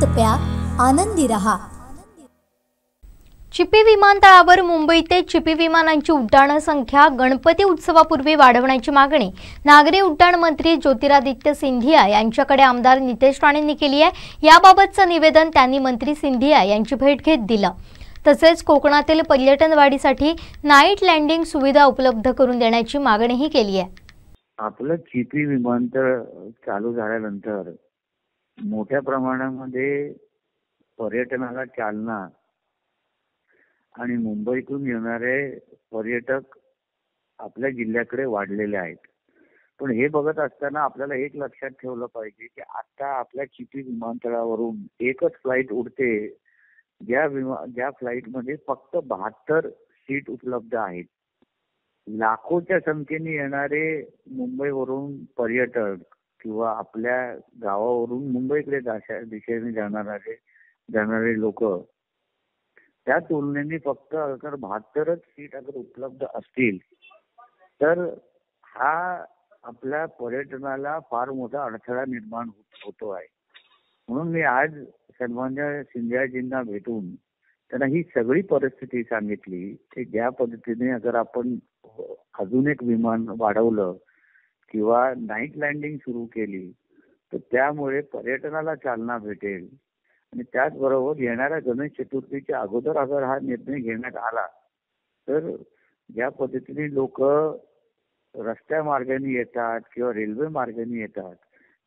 अनंत प्या आनंदी रहा. चिपी विमानतळावर मुंबई ते चिपी विमानांची उड्डाण संख्या गणपती उत्सवापूर्वी वाढवण्याची मागणी नागरी उड्डाण मंत्री ज्योतिरादित्य सिंधिया यांच्याकडे आमदार नितेश राणेंनी केली आहे. याबाबतचं निवेदन त्यांनी मंत्री सिंधिया यांची भेट घेत दिलं. तसेच कोकणातील पर्यटन वाढीसाठी नाईट लँडिंग सुविधा उपलब्ध करून देण्याची मागणीही केली आहे. आपलं चिपी विमानतळ चालू झाल्यानंतर मोठ्या प्रमाणामध्ये पर्यटनाला चालना आणि मुंबईतून येणारे पर्यटक आपल्या जिल्ह्याकडे वाढलेले आहेत. पण हे बघत असताना आपल्याला एक लक्षात ठेवलं पाहिजे की आता आपल्या चिपी विमानतळावरून एकच फ्लाईट उडते. ज्या विमा ज्या फ्लाईटमध्ये फक्त बहात्तर सीट उपलब्ध आहेत. लाखोच्या संख्येने येणारे मुंबईवरून पर्यटक किंवा आपल्या गावावरून मुंबईकडे दिशेने जाणारे जाणारे लोक त्या तुलनेने फक्त अगर बहात्तरच सीट अगर उपलब्ध असतील तर हा आपल्या पर्यटनाला फार मोठा अडथळा निर्माण हो-, होतो आहे. म्हणून मी आज सन्मान्य सिंधियाजींना भेटून त्यांना ही सगळी परिस्थिती सांगितली की ज्या पद्धतीने अगर आपण अजून एक विमान वाढवलं किंवा नाईट लँडिंग सुरू केली तर त्यामुळे पर्यटनाला चालना भेटेल. आणि त्याचबरोबर येणाऱ्या गणेश चतुर्थीच्या अगोदर अगर हा निर्णय घेण्यात आला तर ज्या पद्धतीने लोक रस्त्या मार्गाने येतात किंवा रेल्वे मार्गाने येतात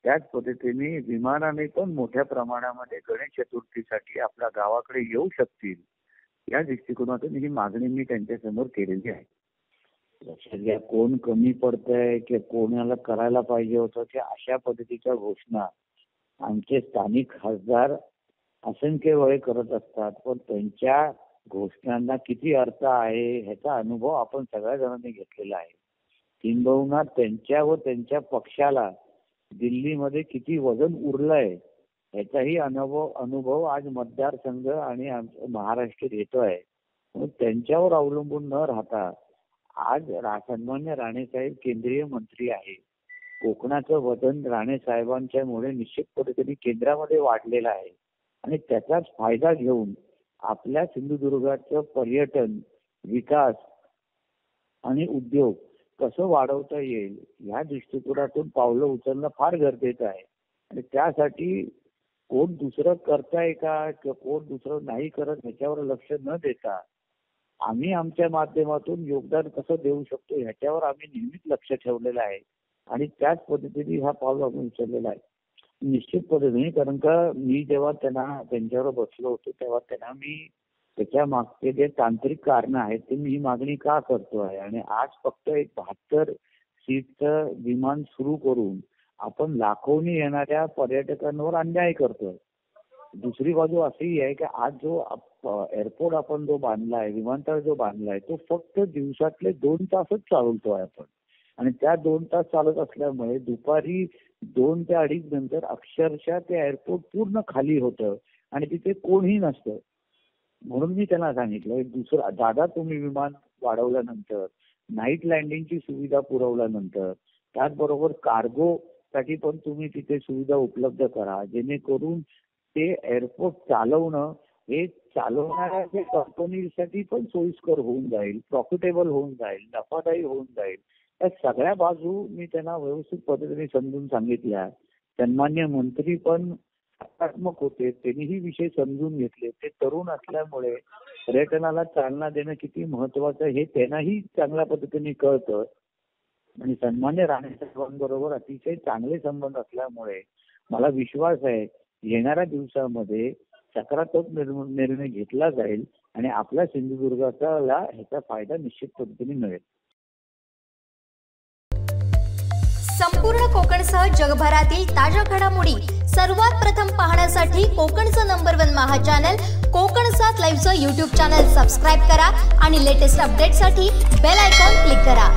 त्याच पद्धतीने विमानाने पण मोठ्या प्रमाणामध्ये गणेश चतुर्थीसाठी आपल्या गावाकडे येऊ शकतील. या दृष्टिकोनातून ही मागणी मी त्यांच्यासमोर केलेली आहे. लक्षात घ्या कोण कमी पडतंय किंवा कोणाला करायला पाहिजे होतं की अशा पद्धतीच्या घोषणा आमचे स्थानिक खासदार असंख्य वेळे करत असतात. पण त्यांच्या घोषणांना किती अर्थ आहे ह्याचा अनुभव आपण सगळ्या जणांनी घेतलेला आहे. किंबहुना त्यांच्या व त्यांच्या पक्षाला दिल्लीमध्ये किती वजन उरलंय ह्याचाही अनुभव अनुभव आज मतदारसंघ आणि महाराष्ट्रात आहे त्यांच्यावर अवलंबून न राहता आज सन्मान्य राणेसाहेब केंद्रीय मंत्री आहे कोकणाचं वजन राणे साहेबांच्या मुळे निश्चित पद्धतीने केंद्रामध्ये वाढलेलं आहे. आणि त्याचाच फायदा घेऊन आपल्या सिंधुदुर्गाचं पर्यटन विकास आणि उद्योग कसं वाढवता येईल ह्या दृष्टिकोनातून पावलं उचलणं फार गरजेचं आहे. आणि त्यासाठी कोण दुसरं करताय का किंवा कोण दुसरं नाही करत ह्याच्यावर लक्ष न देता आम्ही आमच्या माध्यमातून योगदान कसं देऊ शकतो ह्याच्यावर आम्ही नेहमीच लक्ष ठेवलेलं आहे. आणि त्याच पद्धतीने हा पाऊल आम्ही उचललेला आहे. निश्चित पद्धतीने कारण का मी जेव्हा त्यांना त्यांच्यावर बसलो होतो तेव्हा त्यांना मी त्याच्या मागचे जे तांत्रिक कारण आहेत ते मी ही मागणी का करतो आहे? आणि आज फक्त एक बहात्तर सीटचं विमान सुरू करून आपण लाखोनी येणाऱ्या पर्यटकांवर अन्याय करतोय. दुसरी बाजू अशी आहे की आज जो एअरपोर्ट आपण जो बांधलाय विमानतळ जो बांधलाय तो फक्त दिवसातले दोन तासच चालवतोय आपण. आणि त्या दोन तास चालत असल्यामुळे दुपारी दोन ते अडीच नंतर अक्षरशः ते एअरपोर्ट पूर्ण खाली होतं आणि तिथे कोणीही नसतं. म्हणून मी त्यांना सांगितलं दुसरं दादा तुम्ही विमान वाढवल्यानंतर नाईट लँडिंगची सुविधा पुरवल्यानंतर त्याचबरोबर कार्गो साठी पण तुम्ही तिथे सुविधा उपलब्ध करा जेणेकरून ते एअरपोर्ट चालवणं हे चालवणाऱ्या कंपनीसाठी पण सोयीस्कर होऊन जाईल प्रॉफिटेबल होऊन जाईल नफादायी होऊन जाईल. या सगळ्या बाजू मी त्यांना व्यवस्थित पद्धतीने समजून सांगितल्या. सन्मान्य मंत्री पण सकारात्मक होते त्यांनीही विषय समजून घेतले. ते तरुण असल्यामुळे पर्यटनाला चालना देणं किती महत्वाचं हे त्यांनाही चांगल्या पद्धतीने कळतं. आणि सन्मान्य राणे साहेबांबरोबर अतिशय चांगले संबंध असल्यामुळे मला विश्वास आहे येणाऱ्या दिवसामध्ये सकारात्मक निर्णय घेतला जाईल आणि आपल्या सिंधुदुर्गाचा ह्याचा फायदा निश्चित पद्धतीने मिळेल. संपूर्ण कोकणसह जगभरातील ताज्या घडामोडी सर्वात प्रथम पाहण्यासाठी कोकणचं number one Maha channel Kokan सात लाईव्हचं युट्यूब चॅनल सबस्क्राईब करा आणि लेटेस्ट अपडेटसाठी बेल आयकॉन क्लिक करा.